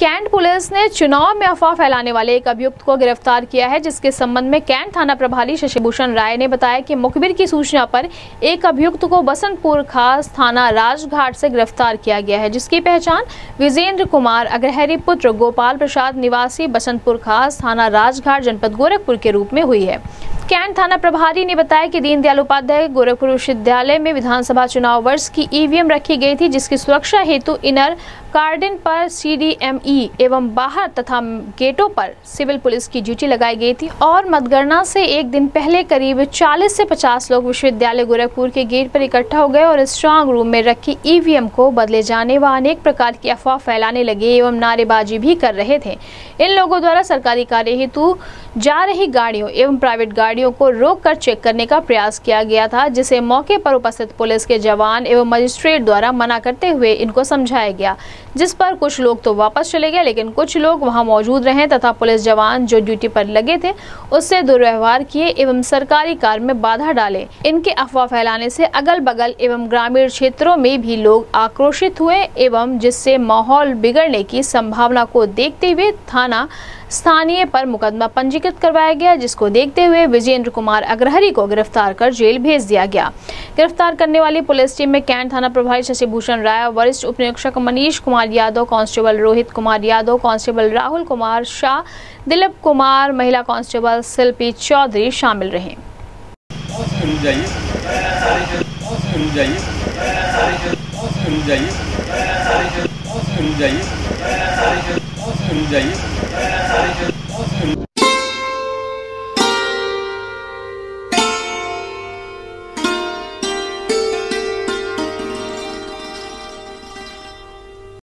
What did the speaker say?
Cantt police ने चुनाव में अफवाह फैलाने वाले एक अभियुक्त को गिरफ़्तार किया है, जिसके संबंध में कैंट थाना प्रभारी शशिभूषण राय ने बताया कि मुखबिर की सूचना पर एक अभियुक्त को बसंतपुर खास थाना राजघाट से गिरफ़्तार किया गया है, जिसकी पहचान विजेंद्र कुमार अग्रहरी पुत्र गोपाल प्रसाद निवासी बसंतपुर खास थाना राजघाट जनपद गोरखपुर के रूप में हुई है। कैंट थाना प्रभारी ने बताया कि दीनदयाल उपाध्याय गोरखपुर विश्वविद्यालय में विधानसभा चुनाव वर्ष की ईवीएम रखी गई थी, जिसकी सुरक्षा हेतु इनर कार्डन पर सीडीएमई एवं बाहर तथा गेटों पर सिविल पुलिस की ड्यूटी लगाई गई थी और मतगणना से एक दिन पहले करीब 40 से 50 लोग विश्वविद्यालय गोरखपुर के गेट पर इकट्ठा हो गए और स्ट्रांग रूम में रखी ईवीएम को बदले जाने व अनेक प्रकार की अफवाह फैलाने लगे एवं नारेबाजी भी कर रहे थे। इन लोगों द्वारा सरकारी कार्य हेतु जा रही गाड़ियों एवं प्राइवेट गाड़ियों को रोक कर चेक करने का प्रयास किया गया था, जिसे मौके पर उपस्थित पुलिस के जवान एवं मजिस्ट्रेट द्वारा मना करते हुए इनको समझाया गया, जिस पर कुछ लोग तो वापस चले गए, लेकिन कुछ लोग वहाँ मौजूद रहे तथा पुलिस जवान जो ड्यूटी पर लगे थे, उससे दुर्व्यवहार किए एवं सरकारी कार में बाधा डाले। इनके अफवाह फैलाने से अगल बगल एवं ग्रामीण क्षेत्रों में भी लोग आक्रोशित हुए एवं जिससे माहौल बिगड़ने की संभावना को देखते हुए थाना स्थानीय पर मुकदमा पंजीकृत करवाया गया, जिसको देखते हुए विजेंद्र कुमार अग्रहरी को गिरफ़्तार कर जेल भेज दिया गया। गिरफ़्तार करने वाली पुलिस टीम में कैंट थाना प्रभारी शशिभूषण राय वरिष्ठ उप निरीक्षक मनीष कुमार यादव, कांस्टेबल रोहित कुमार यादव, कांस्टेबल राहुल कुमार शाह, दिलीप कुमार, महिला कांस्टेबल शिल्पी चौधरी शामिल रहे। जाइए।